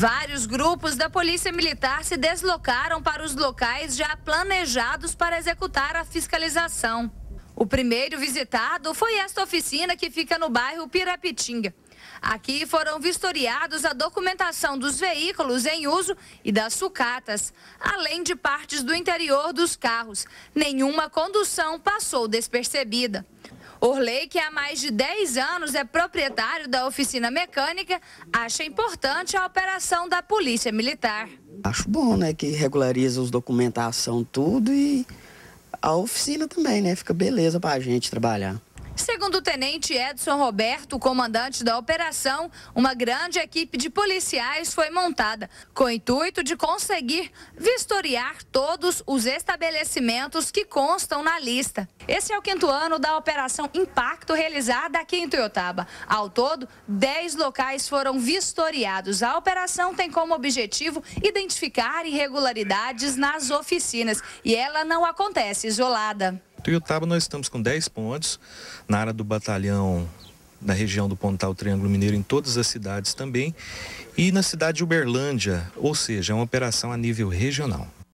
Vários grupos da Polícia Militar se deslocaram para os locais já planejados para executar a fiscalização. O primeiro visitado foi esta oficina que fica no bairro Pirapitinga. Aqui foram vistoriados a documentação dos veículos em uso e das sucatas, além de partes do interior dos carros. Nenhuma condução passou despercebida. Orley, que há mais de 10 anos é proprietário da oficina mecânica, acha importante a operação da Polícia Militar. Acho bom, né, que regulariza os documentação tudo e a oficina também, né, fica beleza para a gente trabalhar. Segundo o tenente Edson Roberto, comandante da operação, uma grande equipe de policiais foi montada com o intuito de conseguir vistoriar todos os estabelecimentos que constam na lista. Esse é o quinto ano da Operação Impacto realizada aqui em Tuiutaba. Ao todo, 10 locais foram vistoriados. A operação tem como objetivo identificar irregularidades nas oficinas e ela não acontece isolada. Tuiutaba nós estamos com 10 pontos na área do batalhão na região do Pontal Triângulo Mineiro em todas as cidades também e na cidade de Uberlândia, ou seja, é uma operação a nível regional.